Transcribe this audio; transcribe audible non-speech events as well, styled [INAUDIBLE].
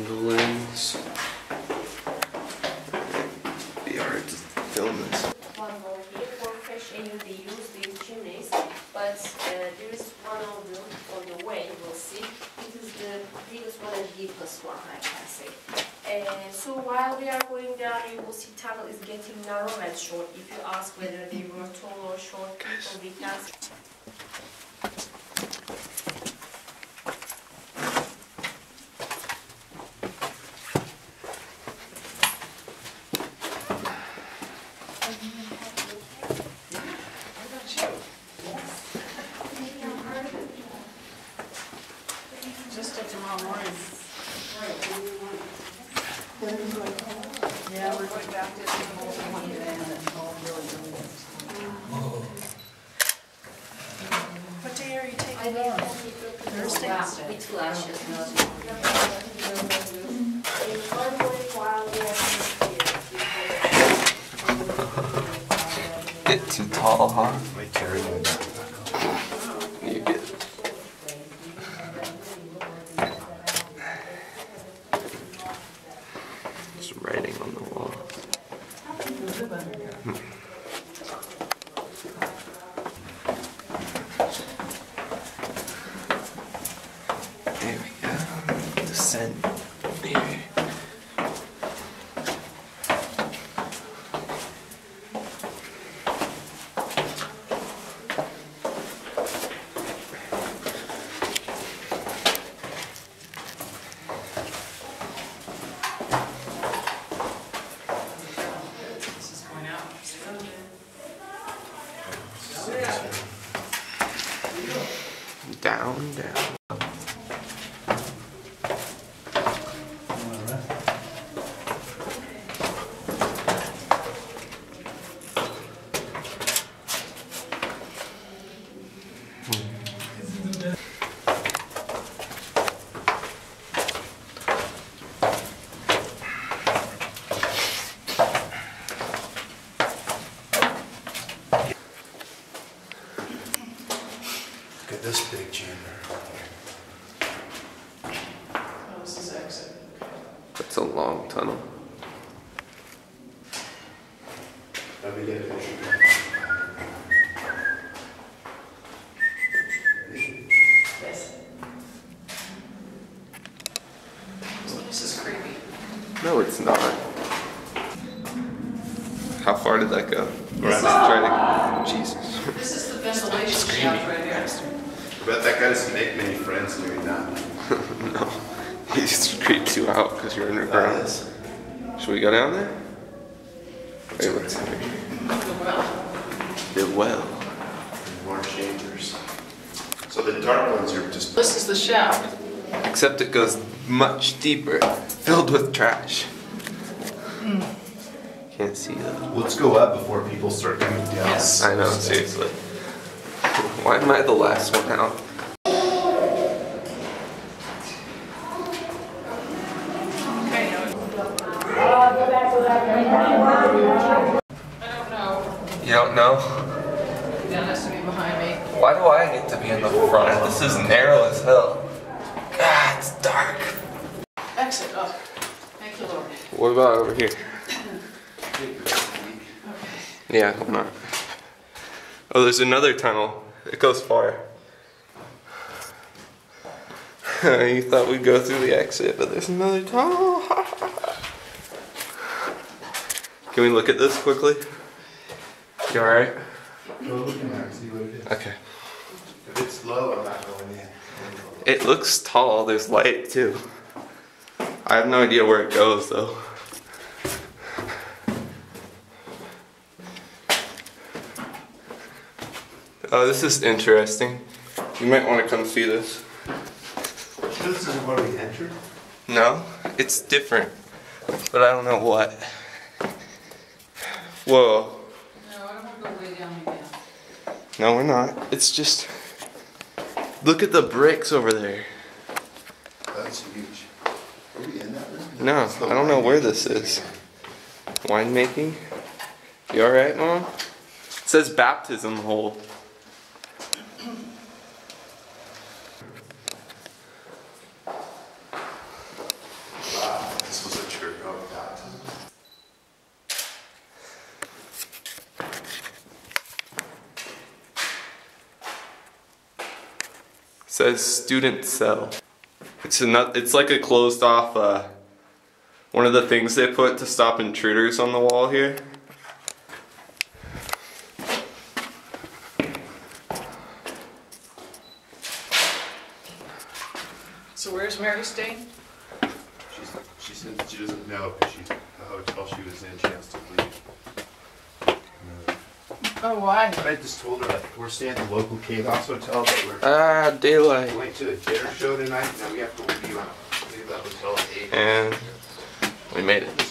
angle lens. It'd be hard to film this. One wall here for fresh air they use these chimneys, but uh, there is one of them on the way, You will see. It is the biggest one and deepest one, I can say. Uh, so while we are going down, you will see tunnel is getting narrow and short. If you ask whether they were tall or short, or we can... Yeah, we're going back to the whole one day all really. What day are you taking Thursday? Bit too tall, huh? Wait, Terry. You get Just writing on the wall. There we going out. Down, down. This big chamber. Oh, this is exit. That's a long tunnel. Let me get a picture. Yes. This is creepy. No, it's not. How far did that go? Let's try to. Jesus. [LAUGHS] This is the ventilation shaft right here. I bet that guy doesn't make many friends doing that. [LAUGHS] no. He just creeps you out because you're underground. Should we go down there? Wait, what's Well, The well. More chambers. So the dark ones are just. this is the shaft. Except it goes much deeper, filled with trash. Hmm. Can't see that. Let's go up before people start coming down. Yes. I know, seriously. Why am I the last one out? Okay, no. I don't know. You don't know? That has to be behind me. Why do I get to be in the front? This is narrow as hell. God, it's dark. Exit, oh, thank you, Lord. What about over here? Okay. Yeah, why not? Oh, there's another tunnel. It goes far. [LAUGHS] you thought we'd go through the exit, but there's another tunnel. [LAUGHS] Can we look at this quickly? You alright? Go look in there and see what it is. Okay. If it's low, I'm not going in. It looks tall. There's light too. I have no idea where it goes though. Oh, this is interesting. You might want to come see this. This isn't where we entered? No, it's different, but I don't know what. Whoa. No, I don't want to go way down again. No, we're not. It's just. Look at the bricks over there. That's huge. Are we in that room? No, I don't know where this is. Winemaking? You alright, Mom? It says baptism hole. Wow, this was a church. Oh, God. Says student cell. It's a nut. It's like a closed off. Uh, one of the things they put to stop intruders on the wall here. So where's Mary staying? She's, she said she doesn't know because she's, the hotel she was in, she has to leave. Oh, why? I just told her that we're staying at the local Chaos Hotel, but we're Ah, daylight. going to a dinner show tonight, now we have to leave, leave that hotel at eight. And we made it.